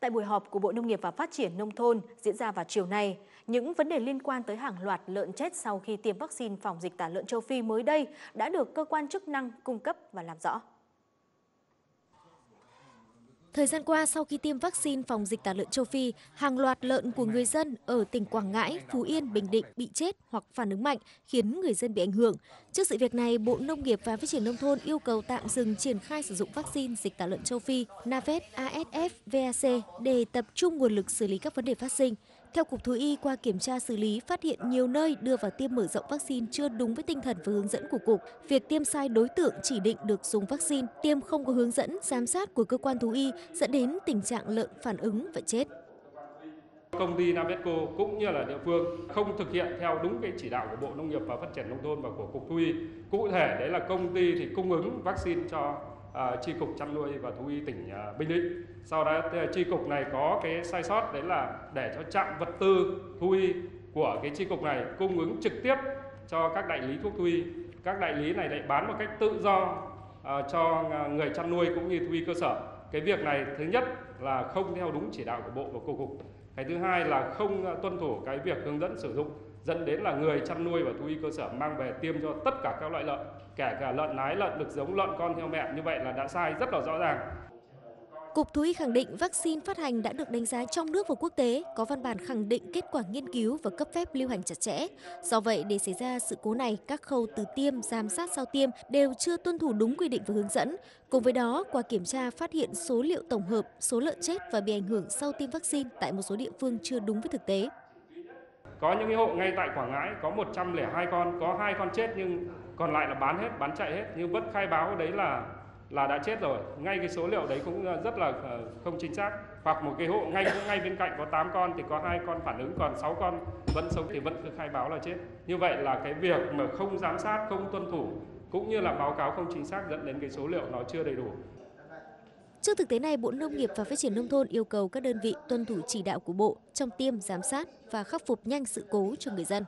Tại buổi họp của Bộ Nông nghiệp và Phát triển Nông thôn diễn ra vào chiều nay, những vấn đề liên quan tới hàng loạt lợn chết sau khi tiêm vaccine phòng dịch tả lợn châu Phi mới đây đã được cơ quan chức năng cung cấp và làm rõ. Thời gian qua, sau khi tiêm vaccine phòng dịch tả lợn châu Phi, hàng loạt lợn của người dân ở tỉnh Quảng Ngãi, Phú Yên, Bình Định bị chết hoặc phản ứng mạnh, khiến người dân bị ảnh hưởng. Trước sự việc này, Bộ Nông nghiệp và Phát triển Nông thôn yêu cầu tạm dừng triển khai sử dụng vaccine dịch tả lợn châu Phi, NAVET, ASF, VAC để tập trung nguồn lực xử lý các vấn đề phát sinh. Theo Cục Thú y, qua kiểm tra xử lý, phát hiện nhiều nơi đưa vào tiêm mở rộng vaccine chưa đúng với tinh thần và hướng dẫn của Cục. Việc tiêm sai đối tượng chỉ định được dùng vaccine, tiêm không có hướng dẫn, giám sát của cơ quan thú y dẫn đến tình trạng lợn phản ứng và chết. Công ty Navetco cũng như là địa phương không thực hiện theo đúng cái chỉ đạo của Bộ Nông nghiệp và Phát triển Nông thôn và của Cục Thú y. Cụ thể đấy là công ty thì cung ứng vaccine cho Ờ, uh, chi cục chăn nuôi và thú y tỉnh uh, Bình Định. Sau đó ờ, chi cục này có cái sai sót đấy là để cho trạm vật tư thú y của cái chi cục này cung ứng trực tiếp cho các đại lý thuốc thú y. Các đại lý này lại bán một cách tự do uh, cho người chăn nuôi cũng như thú y cơ sở. Cái việc này thứ nhất là không theo đúng chỉ đạo của Bộ và của cục. Cái thứ hai là không ờ, tuân thủ cái việc hướng dẫn sử dụng dẫn đến là người chăn nuôi và thú y cơ sở mang về tiêm cho tất cả các loại lợn, kể cả lợn nái, lợn được giống, lợn con theo mẹ như vậy là đã sai rất là rõ ràng. Cục Thú y khẳng định vaccine phát hành đã được đánh giá trong nước và quốc tế, có văn bản khẳng định kết quả nghiên cứu và cấp phép lưu hành chặt chẽ. Do vậy, để xảy ra sự cố này, các khâu từ tiêm, giám sát sau tiêm đều chưa tuân thủ đúng quy định và hướng dẫn. Cùng với đó, qua kiểm tra phát hiện số liệu tổng hợp, số lợn chết và bị ảnh hưởng sau tiêm vaccine tại một số địa phương chưa đúng với thực tế. Có những hộ ngay tại Quảng Ngãi có 102 con, có hai con chết nhưng còn lại là bán hết, bán chạy hết nhưng vẫn khai báo đấy là là đã chết rồi. Ngay cái số liệu đấy cũng ờ, rất là ờ, không chính xác. Hoặc một cái hộ ngay ngay bên cạnh có 8 con thì có hai con phản ứng còn 6 con vẫn sống thì vẫn cứ khai báo là chết. Như vậy là cái việc mà không giám sát, không tuân thủ cũng như là báo cáo không chính xác dẫn đến cái số liệu nó chưa đầy đủ. Trước thực tế này, Bộ Nông nghiệp và Phát triển Nông thôn yêu cầu các đơn vị tuân thủ chỉ đạo của Bộ trong tiêm, giám sát và khắc phục nhanh sự cố cho người dân.